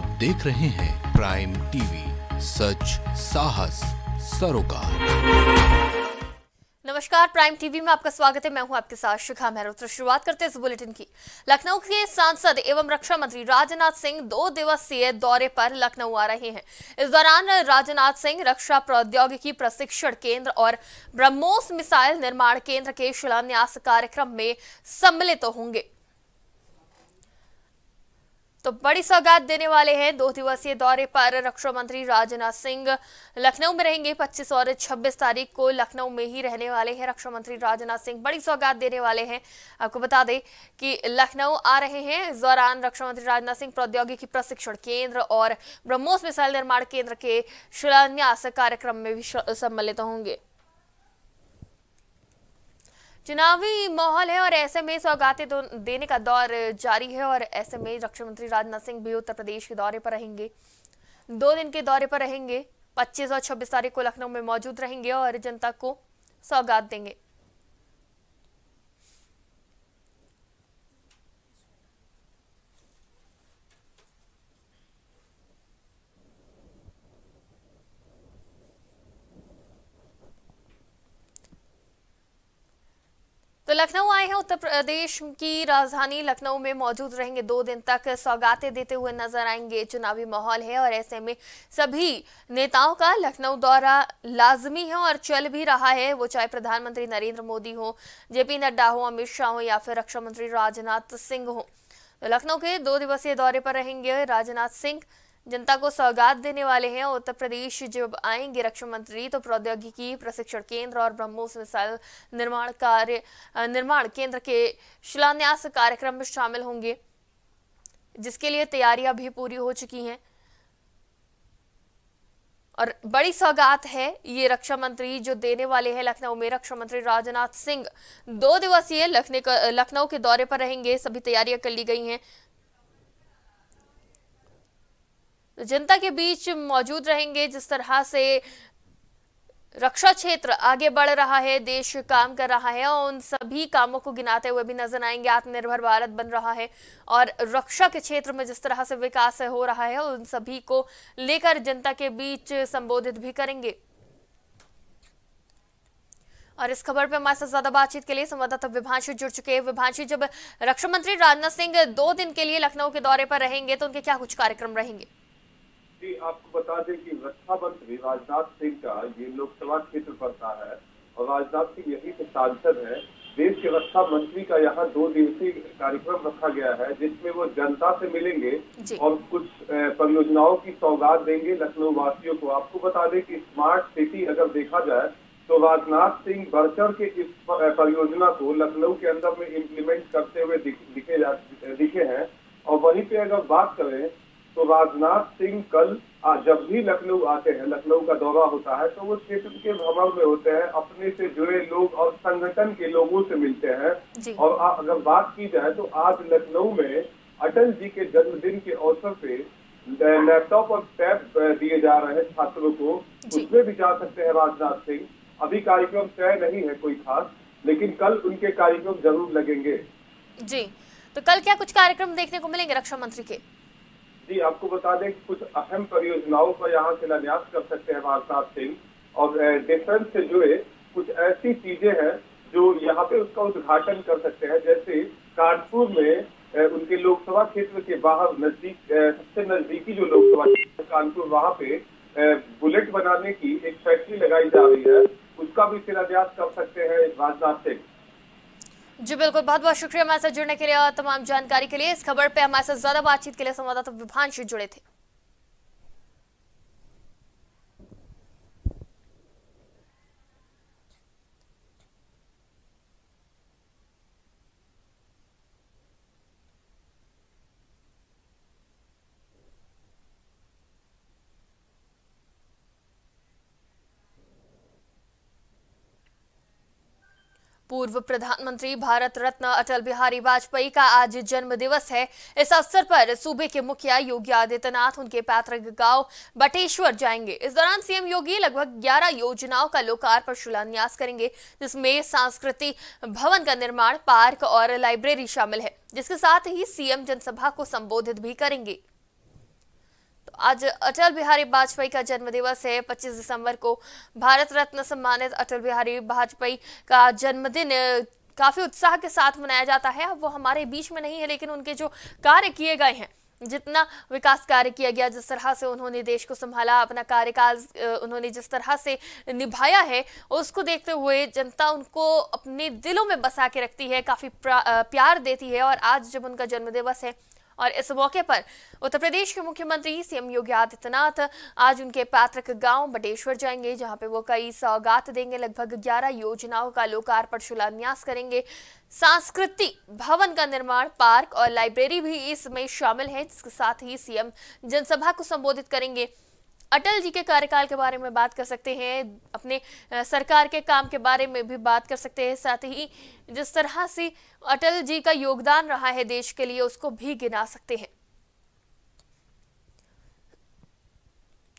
आप देख रहे हैं प्राइम टीवी सच, साहस, सरोकार। नमस्कार प्राइम टीवी में आपका स्वागत है। मैं हूँ आपके साथ शिखा मेहरोत्र शुरुआत करते हैं इस बुलेटिन की। लखनऊ के सांसद एवं रक्षा मंत्री राजनाथ सिंह दो दिवसीय दौरे पर लखनऊ आ रहे हैं। इस दौरान राजनाथ सिंह रक्षा प्रौद्योगिकी प्रशिक्षण केंद्र और ब्रह्मोस मिसाइल निर्माण केंद्र के शिलान्यास कार्यक्रम में सम्मिलित तो होंगे। तो बड़ी सौगात देने वाले हैं। दो दिवसीय दौरे पर रक्षा मंत्री राजनाथ सिंह लखनऊ में रहेंगे। 25 और 26 तारीख को लखनऊ में ही रहने वाले हैं रक्षा मंत्री राजनाथ सिंह। बड़ी सौगात देने वाले हैं। आपको बता दें कि लखनऊ आ रहे हैं। इस दौरान रक्षा मंत्री राजनाथ सिंह प्रौद्योगिकी प्रशिक्षण केंद्र और ब्रह्मोस मिसाइल निर्माण केंद्र के शिलान्यास कार्यक्रम में भी सम्मिलित होंगे। चुनावी माहौल है और ऐसे में सौगातें देने का दौर जारी है और ऐसे में रक्षा मंत्री राजनाथ सिंह भी उत्तर प्रदेश के दौरे पर रहेंगे। दो दिन के दौरे पर रहेंगे। 25 और 26 तारीख को लखनऊ में मौजूद रहेंगे और जनता को सौगात देंगे। लखनऊ आए हैं। उत्तर प्रदेश की राजधानी लखनऊ में मौजूद रहेंगे। दो दिन तक सौगातें देते हुए नज़र आएँगे। चुनावी माहौल है और ऐसे में सभी नेताओं का लखनऊ दौरा लाजमी है और चल भी रहा है। वो चाहे प्रधानमंत्री नरेंद्र मोदी हो, जेपी नड्डा हो, अमित शाह हो या फिर रक्षा मंत्री राजनाथ सिंह हो। तो लखनऊ के दो दिवसीय दौरे पर रहेंगे राजनाथ सिंह। जनता को सौगात देने वाले हैं उत्तर प्रदेश जब आएँगे रक्षा मंत्री तो प्रौद्योगिकी, प्रशिक्षण केंद्र और ब्रह्मोस मिसाइल निर्माण कार्य निर्माण केंद्र के शिलान्यास कार्यक्रम में शामिल होंगे, जिसके लिए तैयारियाँ भी पूरी हो चुकी हैं। और बड़ी सौगात है ये रक्षा मंत्री जो देने वाले हैं लखनऊ में। रक्षा मंत्री राजनाथ सिंह दो दिवसीय लखनऊ के दौरे पर रहेंगे, सभी तैयारियाँ कर ली गई हैं तो जनता के बीच मौजूद रहेंगे, जिस तरह से रक्षा क्षेत्र आगे बढ़ रहा है, देश काम कर रहा है, और उन सभी कामों को गिनाते हुए भी नज़र आएँगे। आत्मनिर्भर भारत बन रहा है, और रक्षा के क्षेत्र में जिस तरह से विकास हो रहा है, उन सभी को लेकर जनता के बीच संबोधित भी करेंगे। और इस खबर पर हमारे साथ ज़्यादा बातचीत के लिए संवाददाता विभांशु जुड़ चुके हैं। विभांशु, जब रक्षा मंत्री राजनाथ सिंह दो दिन के लिए लखनऊ के दौरे पर रहेंगे तो उनके क्या कुछ कार्यक्रम रहेंगे? जी आपको बता दें कि रक्षा मंत्री राजनाथ सिंह का ये लोकसभा क्षेत्र पड़ता है। और राजनाथ सिंह यही के सांसद है। देश के रक्षा मंत्री का यहाँ दो दिवसीय कार्यक्रम रखा गया है जिसमें वो जनता से मिलेंगे और कुछ परियोजनाओं की सौगात देंगे लखनऊ वासियों को। आपको बता दें कि स्मार्ट सिटी अगर देखा जाए तो राजनाथ सिंह बढ़ के इस परियोजना को लखनऊ के अंदर में इम्प्लीमेंट करते हुए दिखे दिखे हैं। और वहीं पे अगर बात करें तो राजनाथ सिंह कल आ, जब भी लखनऊ आते हैं लखनऊ का दौरा होता है तो वो क्षेत्र के भ्रमण में होते हैं अपने से जुड़े लोग और संगठन के लोगों से मिलते हैं। और आ, अगर बात की जाए तो आज लखनऊ में अटल जी के जन्मदिन के अवसर पे लैपटॉप और टैब दिए जा रहे हैं छात्रों को। उसमें भी जा सकते हैं राजनाथ सिंह। अभी कार्यक्रम तय नहीं है कोई खास लेकिन कल उनके कार्यक्रम ज़रूर लगेंगे। जी। तो कल क्या कुछ कार्यक्रम देखने को मिलेंगे रक्षा मंत्री के? जी, आपको बता दें कि कुछ अहम परियोजनाओं का यहाँ शिलान्यास कर सकते हैं राजनाथ सिंह। और डिफेंस से जुड़े कुछ ऐसी चीज़ें हैं जो यहाँ पे उसका उद्घाटन कर सकते हैं। जैसे कानपुर में उनके लोकसभा क्षेत्र के बाहर नज़दीक सबसे नजदीकी जो लोकसभा क्षेत्र कानपुर, वहाँ पे बुलेट बनाने की एक फैक्ट्री लगाई जा रही है। उसका भी शिलान्यास कर सकते हैं राजनाथ सिंह। जी बिल्कुल, बहुत बहुत शुक्रिया हमारे साथ जुड़ने के लिए और तमाम जानकारी के लिए। इस खबर पे हमारे साथ ज़्यादा बातचीत के लिए संवाददाता विभांश जुड़े थे। पूर्व प्रधानमंत्री भारत रत्न अटल बिहारी वाजपेयी का आज जन्म दिवस है। इस अवसर पर सूबे के मुखिया योगी आदित्यनाथ, उनके पैतृक गाँव बटेश्वर जाएँगे। इस दौरान सीएम योगी लगभग 11 योजनाओं का लोकार्पण शिलान्यास करेंगे, जिसमें सांस्कृतिक भवन का निर्माण, पार्क और लाइब्रेरी शामिल है, जिसके साथ ही सीएम जनसभा को संबोधित भी करेंगे। तो आज अटल बिहारी वाजपेयी का जन्म दिवस है। 25 दिसंबर को भारत रत्न सम्मानित अटल बिहारी वाजपेयी का जन्मदिन काफ़ी उत्साह के साथ मनाया जाता है। वो हमारे बीच में नहीं है, लेकिन उनके जो कार्य किए गए हैं, जितना विकास कार्य किया गया, जिस तरह से उन्होंने देश को संभाला, अपना कार्यकाल उन्होंने जिस तरह से निभाया है, उसको देखते हुए जनता उनको अपने दिलों में बसा के रखती है, काफ़ी प्यार देती है। और आज जब उनका जन्मदिवस है और इस मौके पर उत्तर प्रदेश के मुख्यमंत्री सीएम योगी आदित्यनाथ आज उनके पैतृक गाँव बटेश्वर जाएँगे, जहाँ पे वो कई सौगात देंगे। लगभग 11 योजनाओं का लोकार्पण शिलान्यास करेंगे। सांस्कृतिक भवन का निर्माण, पार्क और लाइब्रेरी भी इसमें शामिल है, जिसके साथ ही सीएम जनसभा को संबोधित करेंगे। अटल जी के कार्यकाल के बारे में बात कर सकते हैं, अपने सरकार के काम के बारे में भी बात कर सकते हैं। साथ ही जिस तरह से अटल जी का योगदान रहा है देश के लिए, उसको भी गिना सकते हैं।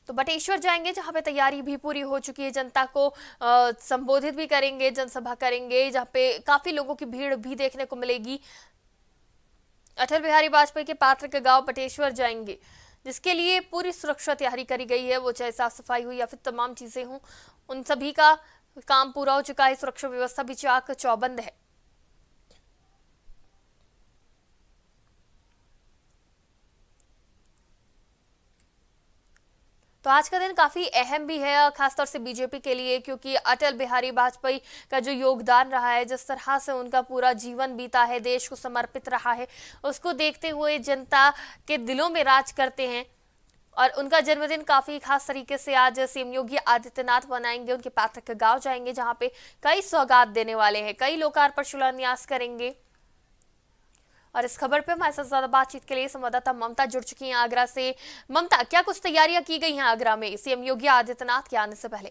तो बटेश्वर जाएँगे, जहाँ पे तैयारी भी पूरी हो चुकी है। जनता को संबोधित भी करेंगे, जनसभा करेंगे, जहाँ पे काफ़ी लोगों की भीड़ भी देखने को मिलेगी। अटल बिहारी वाजपेयी के पात्र के गाँव बटेश्वर जाएँगे। जिसके लिए पूरी सुरक्षा तैयारी करी गई है, वो चाहे साफ़ सफ़ाई हो या फिर तमाम चीज़ें हों, उन सभी का काम पूरा हो चुका है, सुरक्षा व्यवस्था भी चाक चौबंद है। तो आज का दिन काफ़ी अहम भी है, खासतौर से बीजेपी के लिए, क्योंकि अटल बिहारी वाजपेयी का जो योगदान रहा है, जिस तरह से उनका पूरा जीवन बीता है, देश को समर्पित रहा है, उसको देखते हुए जनता के दिलों में राज करते हैं। और उनका जन्मदिन काफ़ी खास तरीके से आज सीएम योगी आदित्यनाथ मनाएँगे, उनके पैतृक गाँव जाएँगे, जहाँ पे कई सौगात देने वाले हैं, कई लोकार्पण शिलान्यास करेंगे। और इस खबर पे हमारे साथ ज़्यादा बातचीत के लिए संवाददाता ममता जुड़ चुकी हैं आगरा से। ममता, क्या कुछ तैयारियाँ की गई हैं आगरा में? सीएम योगी आदित्यनाथ के आने से पहले।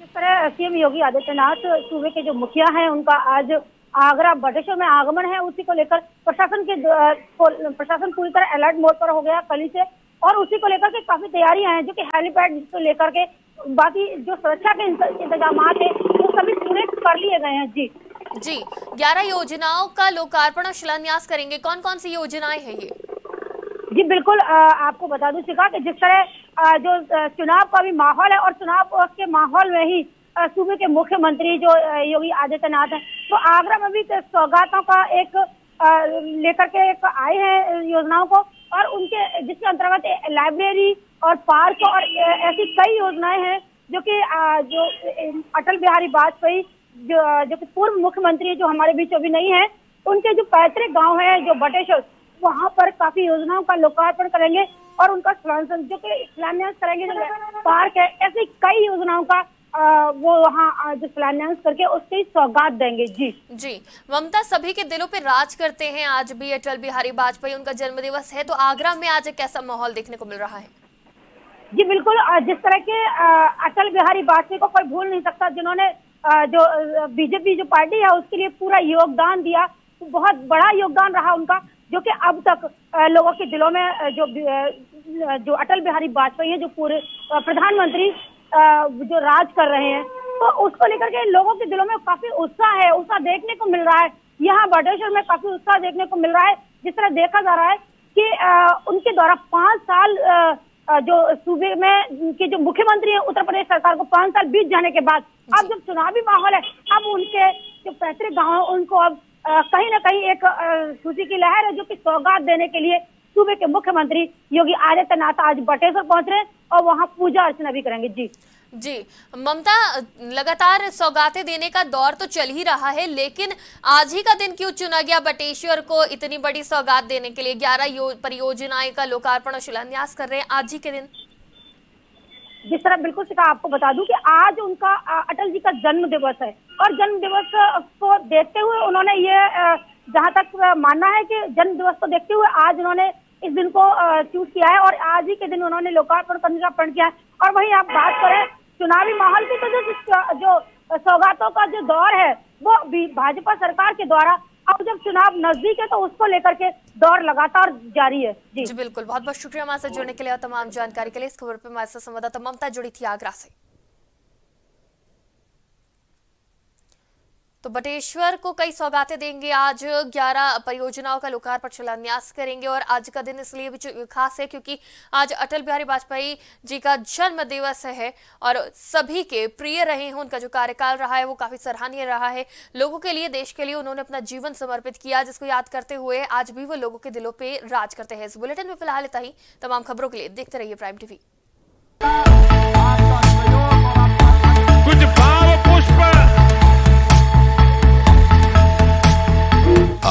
जिस तरह सीएम योगी आदित्यनाथ सूबे के जो मुखिया हैं, उनका आज आगरा बटेश्वर में आगमन है। उसी को लेकर प्रशासन के प्रशासन पूरी तरह अलर्ट मोड पर हो गया, कल से। और उसी को लेकर के काफ़ी तैयारियाँ हैं, जो कि हेलीपैड को लेकर के बाकी जो सुरक्षा के इंतज़ाम है, वो सभी पूरे कर लिए गए हैं। जी। जी ग्यारह योजनाओं का लोकार्पण और शिलान्यास करेंगे। कौन कौन सी योजनाएँ हैं ये? जी बिल्कुल आ, आपको बता दूँ शिखा कि जिस तरह जो चुनाव का भी माहौल है और चुनाव के माहौल में ही सूबे के मुख्यमंत्री जो योगी आदित्यनाथ है तो आगरा में भी सौगातों का एक लेकर के एक आए हैं योजनाओं को और उनके जिसके अंतर्गत लाइब्रेरी और पार्क और ऐसी कई योजनाएँ हैं जो कि जो अटल बिहारी वाजपेयी जो जो कि पूर्व मुख्यमंत्री जो हमारे बीच अभी नहीं है उनके जो पैतृक गाँव है जो बटेश्वर वहाँ पर काफ़ी योजनाओं का लोकार्पण करेंगे और उनका जो कि शिलान्यास करेंगे जो पार्क है ऐसी कई योजनाओं का आ, वो वहाँ जो शिलान्यास करके उसके सौगात देंगे। जी। जी। ममता सभी के दिलों पे राज करते हैं आज भी अटल बिहारी वाजपेयी उनका जन्म दिवस है तो आगरा में आज एक ऐसा माहौल देखने को मिल रहा है? जी बिल्कुल जिस तरह के अटल बिहारी वाजपेयी को कोई भूल नहीं सकता जिन्होंने जो बीजेपी जो पार्टी है, उसके लिए पूरा योगदान दिया। बहुत बड़ा योगदान रहा उनका, जो कि अब तक लोगों के दिलों में जो जो अटल बिहारी वाजपेयी है, जो पूरे प्रधानमंत्री जो राज कर रहे हैं। तो उसको लेकर के लोगों के दिलों में काफ़ी उत्साह है, उत्साह देखने को मिल रहा है। यहाँ बटेश्वर में काफ़ी उत्साह देखने को मिल रहा है। जिस तरह देखा जा रहा है कि उनके द्वारा पाँच साल जो सूबे में के जो मुख्यमंत्री है, उत्तर प्रदेश सरकार को पाँच साल बीत जाने के बाद अब जब चुनावी माहौल है, अब उनके जो पैतृक गाँव उनको अब कहीं ना कहीं एक खुशी की लहर है जो कि सौगात देने के लिए सूबे के मुख्यमंत्री योगी आदित्यनाथ आज बटेश्वर पहुँच रहे हैं और वहाँ पूजा अर्चना भी करेंगे। जी। जी। ममता, लगातार सौगातें देने का दौर तो चल ही रहा है, लेकिन आज ही का दिन क्यों चुना गया बटेश्वर को इतनी बड़ी सौगात देने के लिए? ग्यारह परियोजनाएँ का लोकार्पण और शिलान्यास कर रहे हैं आज ही के दिन। जिस तरह बिल्कुल से आपको बता दूँ कि आज उनका अटल जी का जन्म दिवस है। और जन्म दिवस को देखते हुए उन्होंने ये जहाँ तक मानना है कि जन्म दिवस को देखते हुए आज उन्होंने इस दिन को चूज़ किया है और आज ही के दिन उन्होंने लोकार्पण प्रण किया है। और वही आप बात करें, चुनावी माहौल की तो जो जो सौगातों का जो दौर है, वो भाजपा सरकार के द्वारा अब जब चुनाव नज़दीक है तो उसको लेकर के दौर लगातार जारी है। जी। जी, बिल्कुल। बहुत बहुत शुक्रिया हमारे साथ जुड़ने के लिए और तमाम जानकारी के लिए। इस खबर पर हमारे साथ संवाददाता ममता जुड़ी थी आगरा से। तो बटेश्वर को कई सौगातें देंगे आज। 11 परियोजनाओं का लोकार्पण शिलान्यास करेंगे और आज का दिन इसलिए भी खास है क्योंकि आज अटल बिहारी वाजपेयी जी का जन्म दिवस है और सभी के प्रिय रहे हैं, उनका जो कार्यकाल रहा है वो काफ़ी सराहनीय रहा है। लोगों के लिए, देश के लिए उन्होंने अपना जीवन समर्पित किया, जिसको याद करते हुए आज भी वो लोगों के दिलों पे राज करते हैं। इस बुलेटिन में फ़िलहाल इतना ही। तमाम खबरों के लिए देखते रहिए प्राइम टीवी। कुछ पुष्प